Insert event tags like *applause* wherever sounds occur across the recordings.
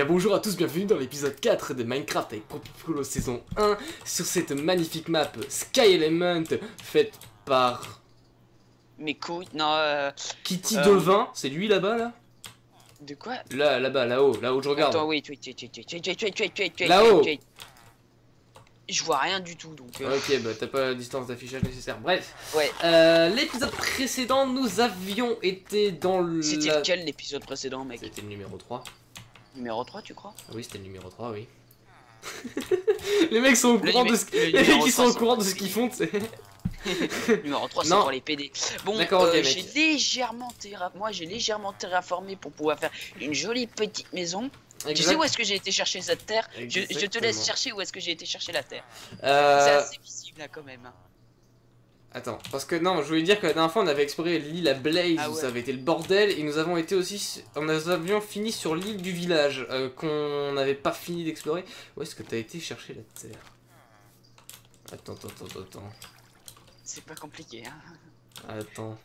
bien bonjour à tous, bienvenue dans l'épisode 4 de Minecraft avec Propiculo saison 1 sur cette magnifique map Sky Element faite par... Mes couilles, non. Kitty. Devin, c'est lui là-bas là De quoi Là, là-bas, là-haut, là où je regarde. Oui, Là-haut je vois rien du tout donc. Euh... Ok, bah t'as pas la distance d'affichage nécessaire. Bref. Ouais. L'épisode précédent, nous avions été dans le. C'était lequel l'épisode précédent, mec C'était le numéro 3. Numéro 3, tu crois? Oui, c'était le numéro 3, oui. *laughs* les mecs sont au courant de ce... le Les mecs numéro ils sont 3, au c'est courant pas de ce qu'ils font, tu sais. *laughs* Numéro 3, c'est pour les PD. Bon, euh, j'ai légèrement terra... Moi, j'ai légèrement terraformé pour pouvoir faire une jolie petite maison. Tu sais où est-ce que j'ai été chercher cette terre? Je, je te laisse chercher où est-ce que j'ai été chercher la terre. Euh, C'est assez visible, là, quand même. Attends, parce que non, je voulais dire que la dernière fois on avait exploré l'île à Blaze Ah où ça avait été le bordel et nous avons été aussi, nous avions fini sur l'île du village euh, qu'on n'avait pas fini d'explorer. Où est-ce que t'as été chercher la terre? Attends, attends, attends, attends, C'est pas compliqué, hein. attends.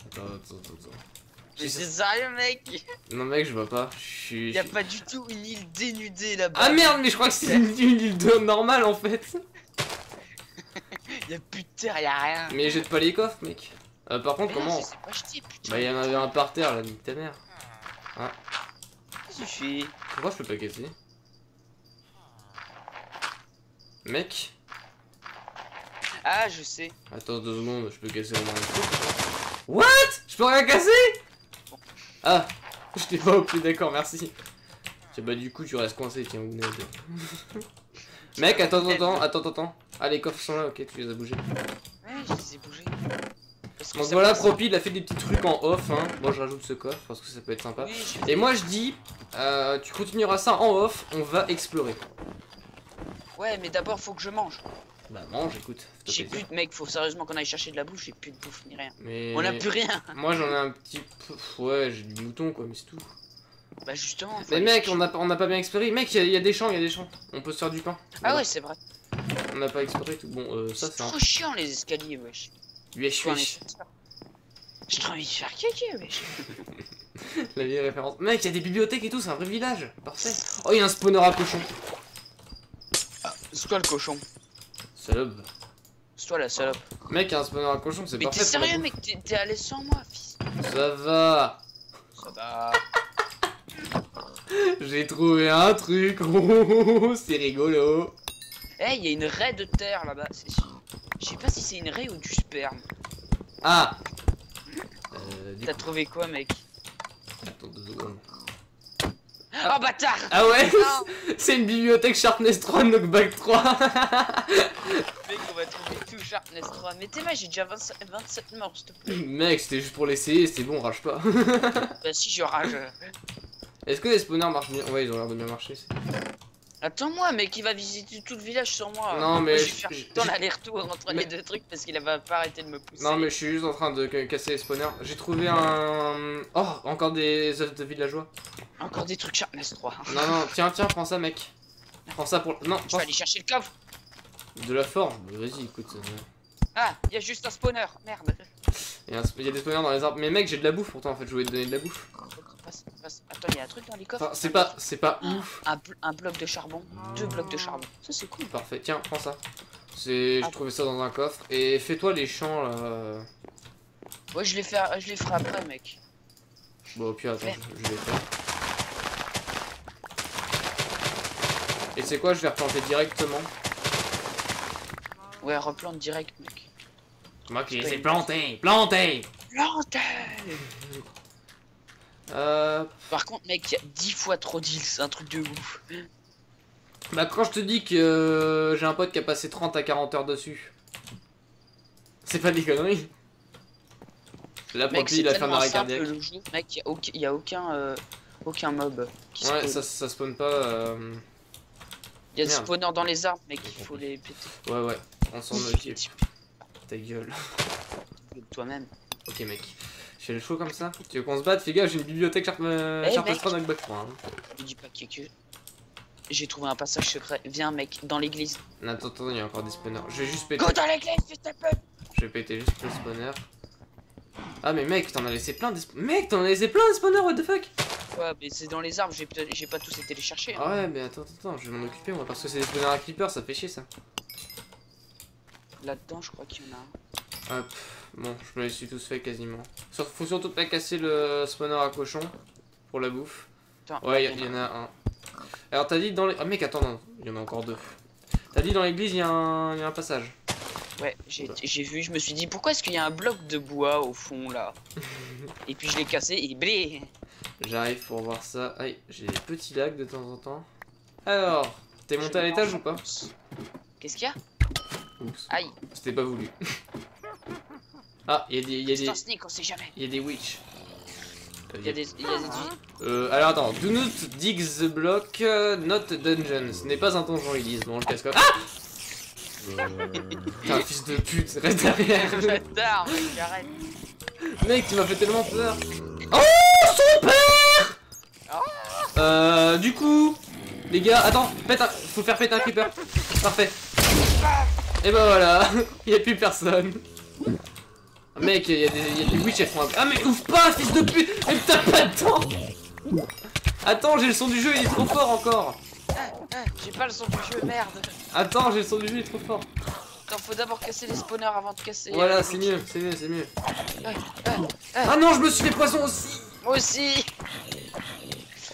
Attends, attends, attends. Mais c'est sérieux, mec Non mec, je vois pas. Je suis. Y a pas du tout une île dénudée là-bas. Ah merde, mais je crois que c'est une, une île normale en fait. Y'a plus de terre, y'a rien. Mais jette pas les coffres, mec. Euh, par contre, Mais non, comment sais pas putain. Bah, il y en avait un par terre là, nique ta mère. Ça suffit. Pourquoi je peux pas casser? Mec Ah, je sais. Attends deux secondes, je peux casser au moins. What? Je peux rien casser? Ah *laughs* Je t'ai pas opté, d'accord, merci. Tiens, bah du coup tu restes coincé, tiens. *laughs* Mec, attends, attends, attends, attends. Ah, les coffres sont là, ok, tu les as bougés. Ouais, je les ai bougés. Parce que Donc voilà, Propi, il a fait des petits trucs en off, hein. Moi je rajoute ce coffre parce que ça peut être sympa. Et moi je dis, euh, tu continueras ça en off, on va explorer. Ouais, mais d'abord, faut que je mange. Bah mange, écoute. J'ai plus de mec, faut sérieusement qu'on aille chercher de la bouffe, j'ai plus de bouffe ni rien. Mais... On a plus rien. Moi j'en ai un petit peu... Ouais, j'ai du mouton quoi, mais c'est tout. Bah justement. Mais mec, on a, on a pas bien exploré. Mec, il y, a- il y a des champs, il y a des champs. On peut se faire du pain. Ah ouais, c'est vrai. On n'a pas exploré tout. Bon, euh, ça C'est un... trop chiant les escaliers, wesh. Wesh, wesh. J'ai trop envie de faire caca, wesh. *laughs* La vieille référence. Mec, il y a des bibliothèques et tout, c'est un vrai village. Parfait. Oh, il y a un spawner à cochon. C'est toi le cochon? Salope. C'est toi la salope. Mec, il y a un spawner à cochon, c'est Mais parfait. t'es pour la sérieux, mec T'es t'es allé sans moi, fils? Ça va. Ça va. J'ai trouvé un truc. *laughs* C'est rigolo. Eh, y a une raie de terre là-bas. c'est- Je sais pas si c'est une raie ou du sperme. Ah. Euh, T'as coup... trouvé quoi, mec? Attends deux secondes. Oh bâtard Ah ouais *laughs* C'est une bibliothèque Sharpness 3, Knockback 3. *laughs* mec, on va trouver tout Sharpness 3. Mais t'es mal, j'ai déjà 27, 27 morts, s'il te plaît. Mec, c'était juste pour l'essayer, c'était bon, rage pas. Bah si, je rage. Est-ce que les spawners marchent bien? Ouais, ils ont l'air de bien marcher. Attends-moi, mec, il va visiter tout le village sur moi. Non, mais je je- dans l'aller-retour entre les deux trucs parce qu'il va pas arrêter de me pousser. Non, mais je suis juste en train de ca- casser les spawners. J'ai trouvé un. Oh, encore des œufs de villageois. Encore des trucs Sharpness 3. Non, non, tiens, tiens, prends ça, mec. Prends ça pour. Non, Je vais aller chercher le coffre. de la forge. Bah, Vas-y, écoute. euh, Ah, il y a juste un spawner. Merde. Il y, a un sp- il y a des spawners dans les arbres. Mais mec, j'ai de la bouffe pourtant, en fait, je voulais te donner de la bouffe. Passe, passe. Attends, il y a un truc dans les coffres. Enfin, c'est pas, c'est pas ouf. Un, bl- un bloc de charbon. Deux blocs de charbon. Ça, c'est cool. Parfait, tiens, prends ça. C'est, Ah. trouvé ça dans un coffre. Et fais-toi les champs là. Ouais, je les fais, je les ferai après, mec. Bon, pire, attends, je, je vais faire. Et c'est quoi, je vais replanter directement? Ouais, replante direct, mec. Moi qui C'est planter, planter Plante Euh. Par contre, mec, il y a 10 fois trop d'îles. C'est un truc de ouf. Bah, quand je te dis que euh, j'ai un pote qui a passé 30 à 40 heures dessus. C'est pas des conneries. Là, Mec, Poppy, c'est il a fait un tellement arrêt simple cardiaque. le jeu. Mec, il y a aucun, y a aucun, euh, aucun mob qui Ouais, spawn. ça, ça spawn pas. euh, Il y a des spawners dans les arbres, mec, il faut les péter. Ouais, ouais, on s'en *laughs* occupe. Ta gueule. Toi-même. Ok, mec. Je fais le show comme ça Tu veux qu'on se batte Fais gaffe, j'ai une bibliothèque Sharp, euh, Eh, 3. Hein. Je dis pas qu'il y a que. J'ai trouvé un passage secret. Viens, mec, dans l'église. Non, Attends, attends, il y a encore des spawners. Je vais juste péter. Go dans l'église, fils de pute Je vais péter juste le spawner. Ah mais mec, t'en as laissé plein des... Mec, t'en as laissé plein des spawners, what the fuck? Ouais, mais c'est dans les arbres, j'ai peut-être- j'ai pas tous été les chercher. hein. Ah ouais, mais attends, attends, attends, je vais m'en occuper moi, parce que c'est des spawners à creeper, ça fait chier ça. Là-dedans, je crois qu'il y en a un. Hop, bon, je me les suis tous fait quasiment. Sur- Faut surtout pas casser le spawner à cochon pour la bouffe. Attends, Ouais, il y, en a un. Alors t'as dit dans les... Ah mec, attends, non, il y en a encore deux. T'as dit dans l'église, il y, a un... il y a un passage. Ouais, j'ai j'ai vu, je me suis dit pourquoi est-ce qu'il y a un bloc de bois au fond là? *laughs* Et puis je l'ai cassé et blé J'arrive pour voir ça. Aïe, j'ai des petits lags de temps en temps. Alors, t'es monté à l'étage ou pas? Qu'est-ce qu'il y a? Oups, Aïe, c'était pas voulu. *laughs* ah, il y a des... Il y a des... un sneak, on sait jamais. Il y a des witch. Euh, Il y a des. Il y a des... Euh, alors attends, do not dig the block, uh, not dungeon. Ce n'est pas un donjon, ils disent. Bon, le casse Ah T'es un fils de pute, reste derrière. Mec, arrête. Mec, tu m'as fait tellement peur. Oh, son père Euh, du coup, les gars, attends, pète un... faut faire péter un creeper. Parfait. Et ben voilà, *laughs* il y a plus personne. Mec, il y, a des- witch, elles font un... Ah mais ouvre pas, fils de pute Mais t'as pas de temps Attends, j'ai le son du jeu, il est trop fort encore Ah, ah, j'ai pas le son du jeu, merde. Attends, j'ai le son du jeu, il est trop fort Attends, faut d'abord casser les spawners avant de casser. Voilà, euh, c'est mieux, c'est mieux, c'est mieux. Ah, ah, ah. Ah non, je me suis fait poisson aussi Moi aussi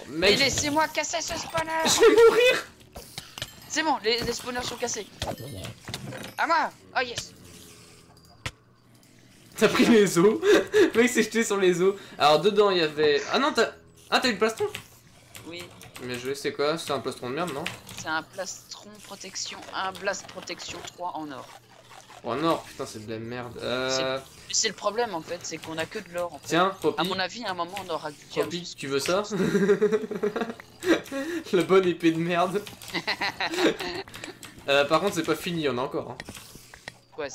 Mais Mec, laissez-moi casser ce spawner je vais mourir C'est bon, les, les spawners sont cassés. À moi Oh yes T'as pris les os Le mec s'est jeté sur les os. Alors dedans, il y avait... Ah non, t'as... Ah, t'as eu le plastron? Oui, Mais je sais quoi C'est un plastron de merde, non? C'est un plastron protection, un blast protection 3 en or. Oh non, putain, c'est de la merde. Euh... C'est le problème en fait, c'est qu'on a que de l'or en fait. Tiens, À mon avis, à un moment, on aura du. Poppy, tu veux ça? *laughs* La bonne épée de merde. *laughs* Euh, par contre, c'est pas fini, il y en a encore. hein. Quoi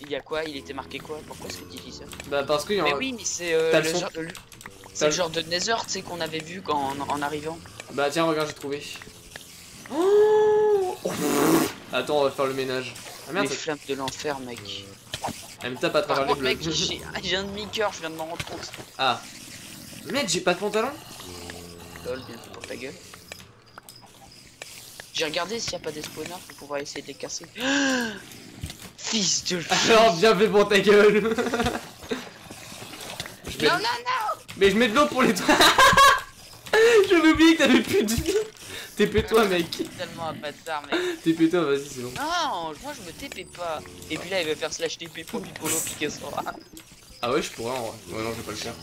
Il y a quoi Il était marqué quoi Pourquoi est-ce que tu dis ça? Bah parce qu'il y en Mais oui, mais c'est euh, le, le son- le- genre de Nether, tu sais, qu'on avait vu quand, en, en arrivant. Bah tiens, regarde, j'ai trouvé. Oh Attends, on va faire le ménage. Ah merde, les flammes de l'enfer, mec. elle me tape à Par travers contre, les mec, blocs. j'ai j'ai un demi-coeur, je viens de m'en rendre compte. Ah. Mec, j'ai pas de pantalon Lol, bien pour ta gueule. J'ai regardé s'il n'y a pas des spawners pour pouvoir essayer de les casser. *gasps* Fils de *laughs* Alors, bien fait pour ta gueule mets- Non, non, non Mais je mets de l'eau pour les toits *laughs* J'avais oublié que t'avais plus de vie TP-toi, mec Tellement un bâtard, mec. TP-toi, vas-y, c'est bon. Non, moi je me TP pas. Et puis là, il va faire slash TP pour Piccolo Picasso. Ah ouais, je pourrais en vrai. Ouais, non, je vais pas le faire.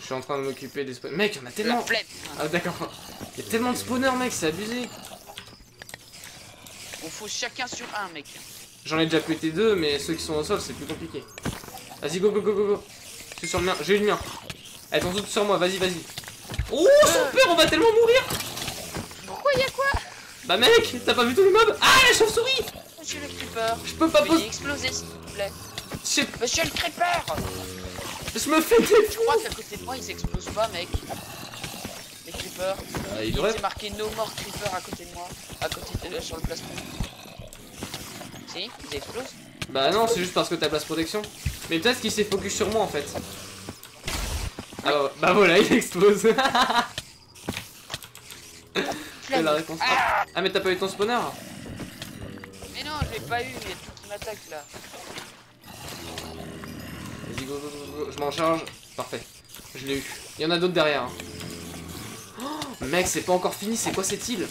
Je suis en train de m'occuper des spawners. Mec, il y en a tellement. Ah d'accord. Il y a tellement de spawners, mec, c'est abusé. Faut chacun sur un, mec. J'en ai déjà pété deux, mais ceux qui sont au sol, c'est plus compliqué. Vas-y, go, go, go, go, go. Je suis sur le mien, j'ai eu le mien. Elles sont toutes sur moi, vas-y, vas-y. Oh, son père, on va tellement mourir Pourquoi il y a quoi? Bah mec, t'as pas vu tous les mobs? Ah, la chauve-souris Monsieur le creeper. Je peux pas poser... exploser, s'il vous plaît. Monsieur le creeper je me fais des Je crois qu'à côté de moi, ils explosent pas, mec. Les creepers. Ah, il devrait... marqué No More Creeper à côté de moi. À côté de euh, sur le plastron. Si, ils explosent. Bah non, c'est juste parce que t'as place protection. Mais peut-être qu'il s'est focus sur moi en fait. Alors, bah voilà, il explose. *laughs* C'est la réponse. Ah, Ah, mais t'as pas eu ton spawner Mais non, je l'ai pas eu, il y a tout qui m'attaque là. Vas-y, go, go, go, go. Je m'en charge. Parfait. Je l'ai eu. Il y en a d'autres derrière. hein. Oh, mec, c'est pas encore fini, c'est quoi cette île?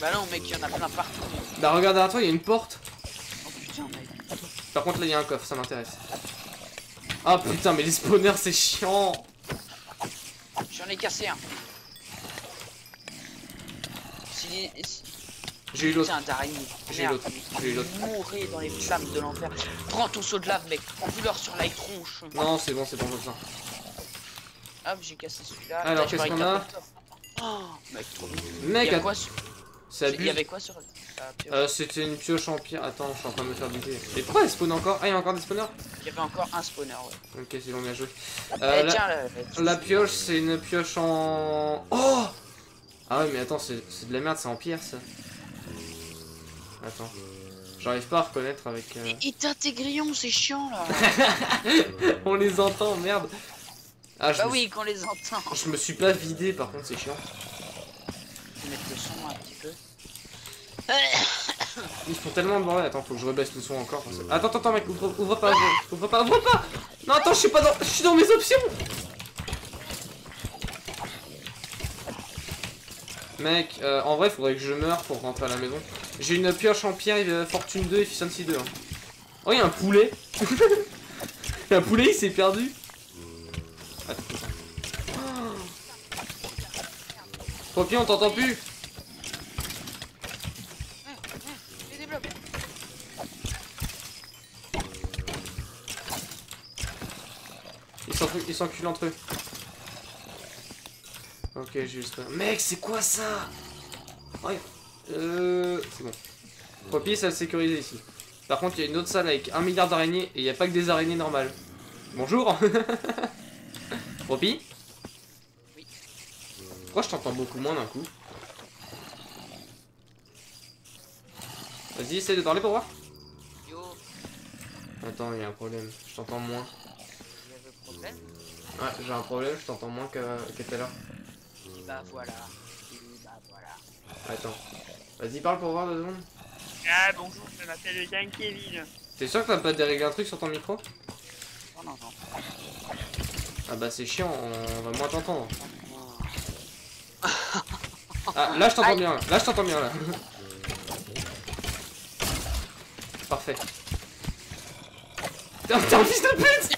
Bah non, mec, il y en a plein partout. Bah regarde derrière toi, il y a une porte. Oh putain, mec. Par contre, là, il y a un coffre, ça m'intéresse. Ah putain, mais les spawners, c'est chiant. J'en ai cassé un. Si J'ai eu l'autre. J'ai eu l'autre. J'ai eu l'autre. Mourrez dans les flammes de l'enfer. Prends ton saut de lave, mec. Prends-leur sur la tronche. Non, c'est bon, c'est bon, besoin. Hop, j'ai cassé celui-là. Alors, qu'est-ce qu'on a. Oh, mec, trop. Mec, y a quoi Il y avait quoi sur... Ah. Euh, c'était une pioche en pierre. Attends, je suis en train de me faire buter. Et pourquoi elle spawn encore? Ah, il y a encore des spawners? Il y avait encore un spawner, ouais. Ok, c'est bon, bien joué. Eh, Euh, la, tiens, là, là, la pioche, c'est une pioche en. Oh Ah ouais, mais attends, c'est de la merde, c'est en pierre ça. Attends. J'arrive pas à reconnaître avec... euh, Et tes grillons, c'est chiant là. *laughs* On les entend, merde Ah, je bah me oui, qu'on les entend. Je me suis pas vidé, par contre, c'est chiant. Je vais mettre le son un petit peu. *coughs* Ils font tellement de bordel. Attends, faut que je rebaisse le son encore. Attends, attends, mec, ouvre, ouvre pas, ouvre, ouvre pas, ouvre pas Non, attends, je suis pas dans... Je suis dans mes options Mec, euh, en vrai, faudrait que je meure pour rentrer à la maison. J'ai une pioche en pierre, euh, fortune 2 et efficiency 2. Hein. Oh, il y a un poulet *laughs* un poulet, il s'est perdu Attends. Poppy, on t'entend plus Et des blocs. Ils s'en- Ils s'enculent entre eux. Ok, j'ai juste... Mec, c'est quoi ça? Euh... C'est bon. Poppy, ça sécurisé ici. Par contre, il y a une autre salle avec un milliard d'araignées et il n'y a pas que des araignées normales. Bonjour *laughs* Poppy? Oui. Pourquoi je t'entends beaucoup moins d'un coup? Vas-y, essaie de parler pour voir. Yo, Attends, il y a un problème. Je t'entends moins. il y avait problème? Ouais, j'ai un problème, je t'entends moins qu'à qu'à tout à l'heure. Et bah voilà. Et bah voilà. Attends. Vas-y, parle pour voir deux secondes. Ah bonjour, je m'appelle Jean Kevin. T'es sûr que t'as pas déréglé un truc sur ton micro? Non, non, non. Ah bah c'est chiant, on va moins t'entendre. Ah là je t'entends bien, là je t'entends bien là. Parfait. T'es un t'es un fils de pute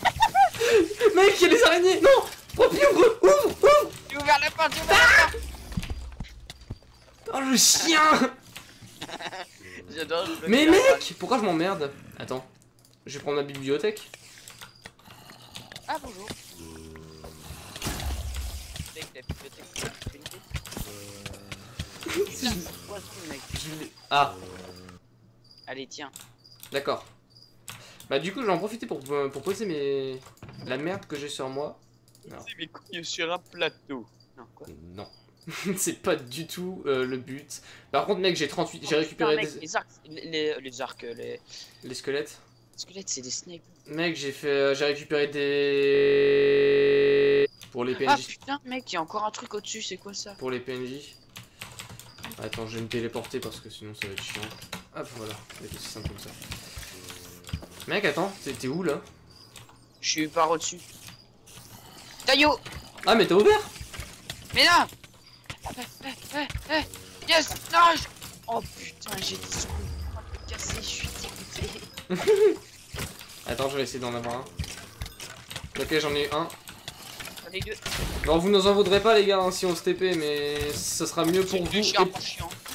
Mec, il y a des araignées Non Poppy, ouvre Ouvre Ouvre Tu ouvert la porte, tu ouvert la porte. Oh le chien *laughs* J'adore. Mais mec Pourquoi je m'emmerde? Attends. Je vais prendre ma bibliothèque. Ah bonjour. *laughs* Ah, Allez, tiens. d'accord. Bah du coup je vais en profiter pour, pour poser mes... la merde que j'ai sur moi. Non. C'est mes couilles sur un plateau. Non, quoi Non. *laughs* c'est pas du tout euh, le but. Par contre, mec, j'ai 38. J'ai récupéré Putain, mec, des... les arcs, les, les, les arcs, les, les les squelettes. squelettes, c'est des snipes. Mec, j'ai fait. euh, j'ai récupéré des. Pour les Ah PNJ. putain, mec, il y a encore un truc au-dessus, c'est quoi ça? Pour les PNJ. Attends, je vais me téléporter parce que sinon ça va être chiant. Hop, voilà. C'est simple comme ça. Mec, attends, t'es où là? Je suis par au-dessus. Taillot Ah, mais t'as ouvert Mais non Eh, eh, eh, Yes Non Oh putain, j'ai des secondes peu cassées, je suis dégoûté. *laughs* Attends, je vais essayer d'en avoir un. Ok, j'en ai eu un. J'en ai deux. Bon, vous nous en voudrez pas, les gars, hein, si on se TP, mais ça sera mieux pour vous. et.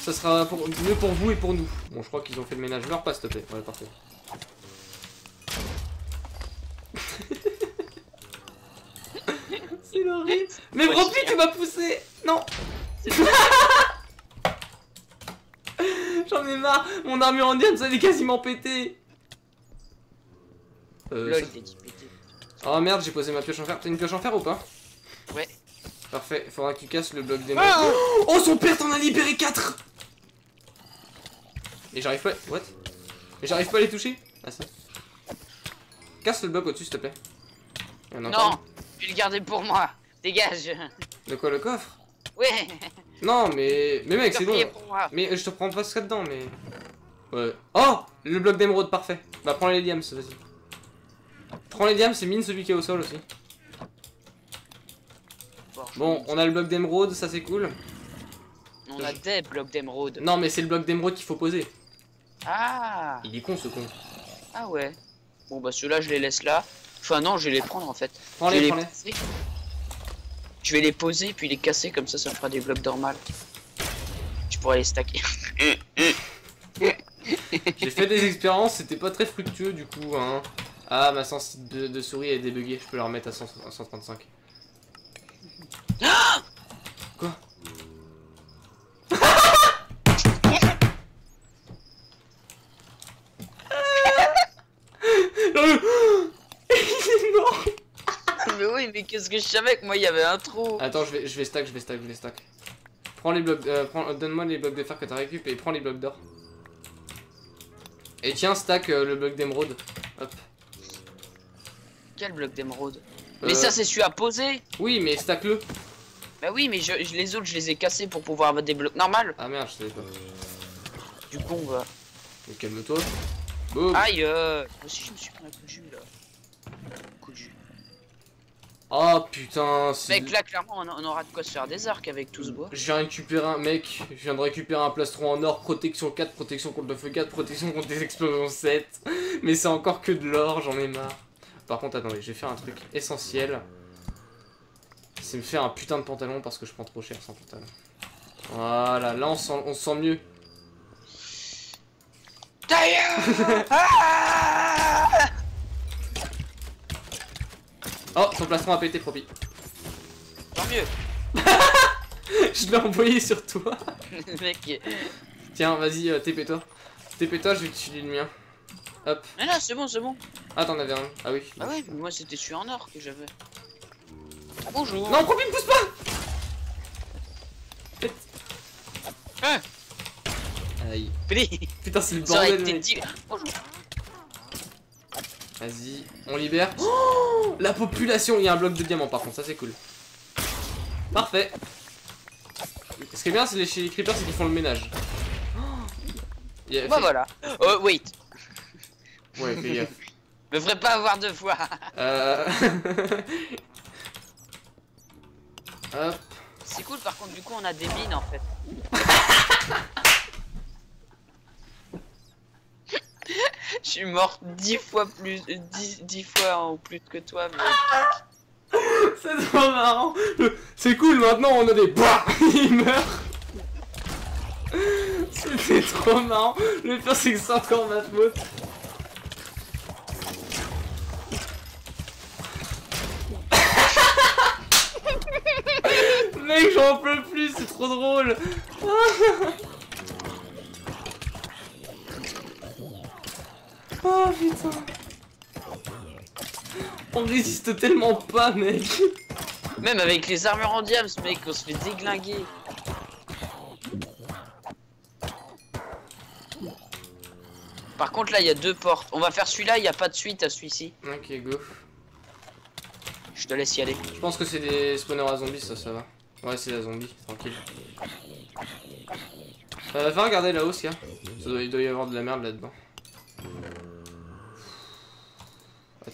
Ça sera pour- mieux pour vous et pour nous. Bon, je crois qu'ils ont fait le ménage. Leur pas, s'il te plaît. Ouais, parfait. Mais Ouais, tu m'as poussé Non *laughs* J'en ai marre. Mon armure indienne, ça avait quasiment pété. Euh, Lol, ça- il est dit pété. Oh merde, j'ai posé ma pioche en fer. T'as une pioche en fer ou pas? Ouais. Parfait, faudra que tu casses le bloc des Ah Oh son père t'en as libéré 4 Et j'arrive pas... What? Et j'arrive pas à les toucher? Ah si. Casse le bloc au-dessus s'il te plaît. A Non Je vais le garder pour moi Dégage. De quoi le coffre? Ouais Non mais... Mais mec c'est bon. Mais je te prends pas ce qu'il y a dedans mais... Ouais. Oh Le bloc d'émeraude parfait. Bah prends les diams vas-y. Prends les diams c'est mine celui qui est au sol aussi. Bon on a le bloc d'émeraude ça c'est cool. On a des blocs d'émeraude. Non mais c'est le bloc d'émeraude qu'il faut poser. Ah Il est con ce con. Ah ouais. Bon bah ceux-là je les laisse là. Enfin non, je vais les prendre en fait. Prends-les, les prends-les. Je vais les poser puis les casser comme ça, ça me fera des blocs normales. Je pourrais les stacker. J'ai fait des expériences, c'était pas très fructueux du coup. Hein. Ah, ma sensibilité de, de souris est débuguée, je peux la remettre à 100 à 135. Quoi Non, mais- Il est mort mais qu'est-ce que je savais que moi il y avait un trou. Attends, je vais, je vais stack, je vais stack, je vais stack. Prends les blocs, euh, prends- donne-moi les blocs de fer que t'as récup et prends les blocs d'or. Et tiens, stack euh, le bloc d'émeraude. Hop. Quel bloc d'émeraude Euh, Mais ça, c'est celui à poser Oui, mais stack-le. Bah oui, mais je, je- les autres, je les ai cassés pour pouvoir avoir des blocs normaux. Ah merde, je savais pas. Du con, bah. Mais calme-toi. Boum. Aïe, euh... Moi aussi, je me suis pris un coup de jus, là. Coup de jus. Oh putain, c'est... Mec, là, clairement, on, aura de quoi se faire des arcs avec tout ce bois. Je viens récupérer un mec, je viens de récupérer un plastron en or, protection 4, protection contre le feu 4, protection contre les explosions 7. Mais c'est encore que de l'or, j'en ai marre. Par contre, attendez, je vais faire un truc essentiel. C'est me faire un putain de pantalon parce que je prends trop cher sans pantalon. Voilà, là on se sent, on se sent mieux. D'ailleurs *laughs* Ah Oh, son plastron a pété, propi. Tant mieux *laughs* je l'ai envoyé sur toi. *laughs* Mec, Tiens, vas-y, euh, TP-toi. TP-toi, je vais te filer le mien. Hop. mais là, c'est bon, c'est bon. Ah, t'en avais un. Ah oui. Ah ouais, mais moi, c'était celui en or que j'avais. Bonjour Non, propi, me pousse pas Hein Aïe. Putain, c'est le bordel, été mec. dit... Bonjour Vas-y, on libère. Oh La population, il y a un bloc de diamants par contre, ça c'est cool. Parfait. Ce qui est bien, c'est les, chez les creepers, c'est qu'ils font le ménage. Oh Bah voilà. Oh, wait. Ouais, fais gaffe. *laughs* Me ferait pas avoir deux fois. Euh... *laughs* Hop. C'est cool, par contre, du coup, on a des mines, en fait. *laughs* Je suis mort dix fois plus... euh, dix, dix fois en plus que toi, mais... *laughs* C'est trop marrant. C'est cool, maintenant on a des bah *laughs* Il meurt. C'était trop marrant. Le pire, c'est que c'est encore ma faute. *laughs* Mec, j'en peux plus, c'est trop drôle. On résiste tellement pas, mec. Même avec les armures en diams, mec, on se fait déglinguer. Par contre, là, il y a deux portes. On va faire celui-là, il n'y a pas de suite à celui-ci. Ok, go. Je te laisse y aller. Je pense que c'est des spawners à zombies, ça, ça va. Ouais, c'est la zombie, tranquille. Euh, va regarder là-haut, ce qu'il y a. Ça doit, il doit y avoir de la merde là-dedans.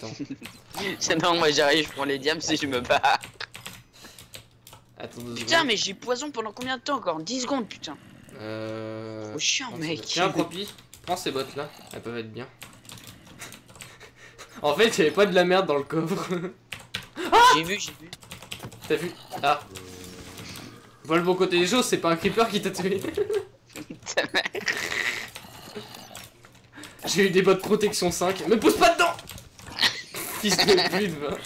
Attends, *laughs* C'est non, moi j'arrive, je prends les diams et je me attends deux Putain, secondes. mais j'ai poison pendant combien de temps encore? 10 secondes, putain. Euh... Chiant, mec. Tiens, Propi, prends ces bottes là, elles peuvent être bien. *laughs* en fait, il y avait pas de la merde dans le coffre. *laughs* J'ai vu, j'ai vu. T'as vu? Ah. Vois le bon côté des choses, c'est pas un creeper qui t'a tué. J'ai eu des bottes protection 5. Me pousse pas dedans Fils de pute, va.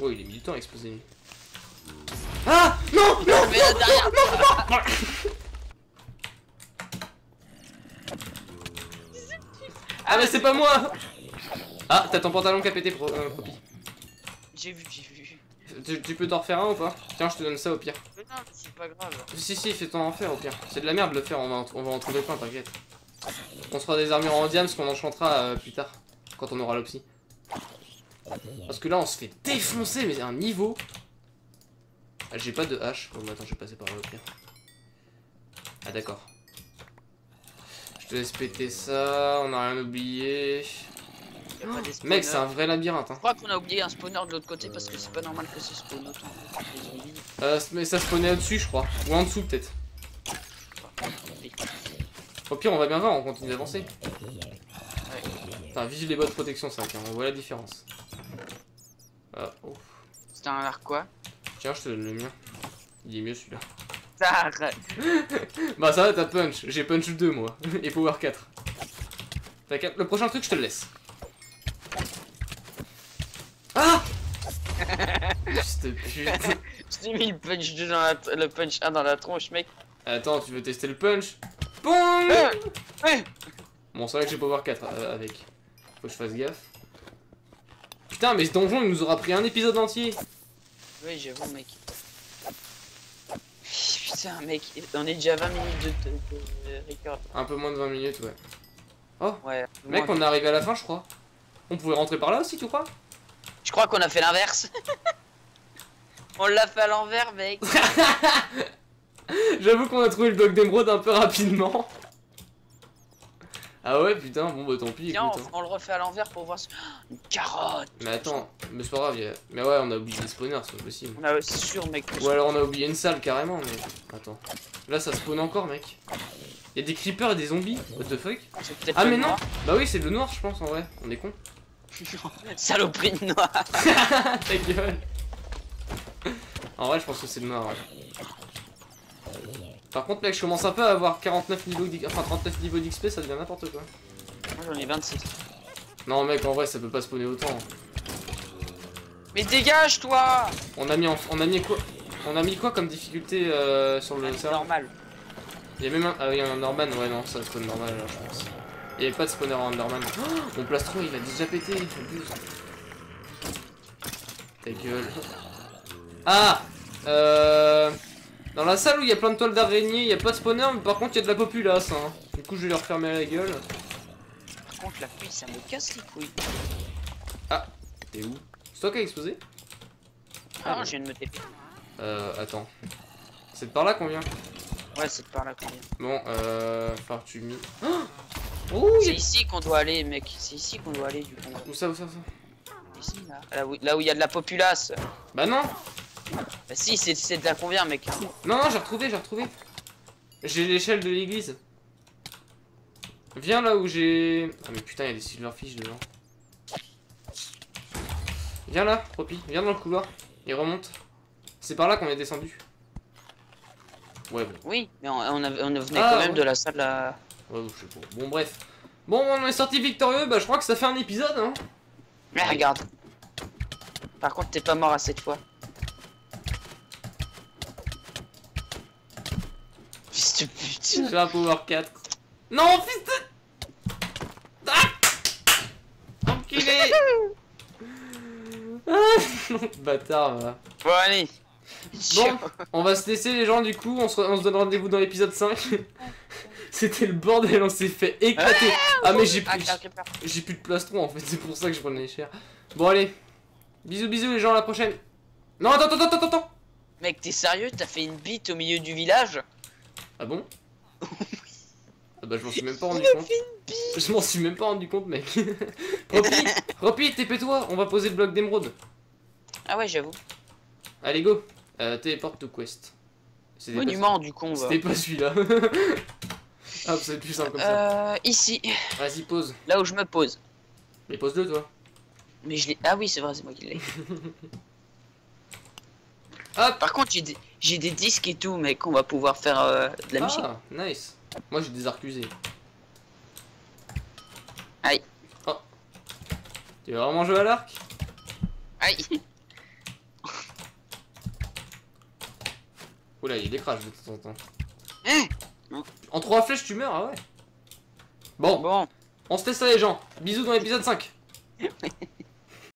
Oh, il est mis du temps à exploser. Ah Non Non Mais là, derrière toi. Ah, mais c'est pas moi Ah, t'as ton pantalon qui a pété, pro, euh, Propi. J'ai vu, j'ai vu. Tu, tu peux t'en refaire un ou pas? Tiens, je te donne ça au pire. Mais non, c'est pas grave. Si, si, fais-toi en faire au pire. C'est de la merde de le faire, on va en, on va en trouver plein, t'inquiète. On se fera des armures en diams qu'on enchantera euh, plus tard, quand on aura l'opsie. Parce que là, on se fait défoncer, mais à un niveau. Ah, j'ai pas de hache. Bon, bah, attends, je vais passer par là au pire. Ah, d'accord. Je te laisse péter ça, on a rien oublié. Y a pas des Mec, c'est un vrai labyrinthe. Hein. Je crois qu'on a oublié un spawner de l'autre côté parce que c'est pas normal que ce spawn autant. Euh, mais ça spawnait au-dessus, je crois. Ou en dessous, peut-être. Au pire, on va bien voir, on continue d'avancer. Enfin, vive les bottes protection 5, hein, on voit la différence. Ah, oh. C'était un arc quoi? Tiens, je te donne le mien. Il est mieux celui-là. *laughs* Bah, ça va, t'as punch. J'ai punch 2, moi. *laughs* Et power 4. T'inquiète, le prochain truc, je te le laisse. Ah *laughs* de pute. Je t'ai mis le punch 2 dans la, le punch 1 dans la tronche, mec. Attends, tu veux tester le punch? Boum Euh, euh. Bon, c'est vrai que j'ai power 4 euh, avec. Faut que je fasse gaffe. Putain, mais ce donjon, il nous aura pris un épisode entier. Oui, j'avoue, mec. Putain. Mec, on est déjà à 20 minutes de, de, de record. Un peu moins de 20 minutes, ouais. Ouais. Mec, moins. on est arrivé à la fin, je crois. On pouvait rentrer par là aussi, tu crois? Je crois qu'on a fait l'inverse. *laughs* on l'a fait à l'envers, mec. *laughs* J'avoue qu'on a trouvé le bloc d'émeraude un peu rapidement. Ah ouais, putain, bon bah tant pis, Tiens, écoute. on, on le refait à l'envers pour voir. ce- Une carotte. hein. Mais attends, mais c'est pas grave, a- mais ouais, on a oublié des spawners, c'est pas possible. On a c'est sûr, mec. Ou alors on a oublié une salle carrément, mais. Attends. Là ça spawn encore, mec. Y a des creepers et des zombies What the fuck? Ah, mais non noir. Bah oui, c'est le noir, je pense en vrai. On est con. *laughs* *laughs* Saloperie de noir. Ta gueule En vrai, je pense que c'est le noir, ouais. Par contre, mec, je commence un peu à avoir 49 niveaux enfin 39 niveaux d'XP, ça devient n'importe quoi. Moi j'en ai 26. Non, mec, en vrai, ça peut pas spawner autant. Mais dégage toi On a mis, en- on a mis quoi On a mis quoi comme difficulté euh, sur le C'est serveur? normal. Il y a même un. Ah oui, un Norman, ouais, non, ça spawn normal alors, je pense. Il y avait pas de spawner en Norman. Oh, mon plastron, il a déjà pété, abuse. Ta gueule. Ah Euh. Dans la salle où il y a plein de toiles d'araignée, il y a pas de spawner, mais par contre, il y a de la populace. Hein. Du coup, je vais leur fermer la gueule. Par contre la pluie ça me casse les couilles. T'es où? C'est toi qui a explosé? Ah, bon. je viens de me taper. Euh, attends. C'est de par là qu'on vient? Ouais c'est par là qu'on vient. Bon, euh. Enfin, tu mis. *gasps* Oh, C'est a- ici qu'on doit aller mec. C'est ici qu'on doit aller du coup. Où ça, où ça, où ça? Ici là. Là où là où il y a de la populace. Bah non Bah si c'est de qu'on vient mec. Non, non, j'ai retrouvé, j'ai retrouvé. J'ai l'échelle de l'église. Viens là où j'ai... Ah mais putain, il y a des silverfish dedans. Viens là, Propi, viens dans le couloir. Et remonte. C'est par là qu'on est descendu. Ouais, bon. Oui mais on, on, avait- on venait Ah, quand même ouais. de la salle à... Ouais, bon, je sais pas. Bon, bref. Bon, on est sorti victorieux, bah je crois que ça fait un épisode, hein. Mais regarde. Par contre t'es pas mort à cette fois. De pute. J'ai un power 4. Non, fils de... Ah Enculé Ah, *laughs* *laughs* Bâtard, va. Bon allez. Bon, on va se laisser les gens du coup, on se, on se donne rendez-vous dans l'épisode 5. *laughs* C'était le bordel, on s'est fait éclater. Ah mais j'ai Ah, plus, j'ai plus de plastron en fait, c'est pour ça que je prenais cher. Bon allez, bisous bisous les gens, à la prochaine. Non attends attends attends attends. Mec t'es sérieux? T'as fait une bite au milieu du village? Ah bon *laughs* Ah bah je m'en suis même pas rendu compte. Je m'en suis même pas rendu compte mec. *laughs* Ropi, Ropi, TP-toi, on va poser le bloc d'émeraude. Ah ouais j'avoue. Allez go, euh, téléporte to quest. Monument du con. C'était pas celui-là. *laughs* Hop, c'est plus simple comme ça. Euh, ici, Vas-y, pose. là où je me pose. Mais pose-le, toi. Mais je l'ai. Ah oui, c'est vrai, c'est moi qui l'ai. Hop Par contre, j'ai des... j'ai des disques et tout, mec, on va pouvoir faire euh, de la musique. Ah, nice. Moi, j'ai des arcusés. Aïe. Oh. Tu veux vraiment jouer à l'arc? Aïe. *laughs* Oula, il crashs de temps en temps. Hein? En trois flèches, tu meurs, ah ouais. Bon, Bon, on se teste ça, les gens. Bisous dans l'épisode 5. *laughs*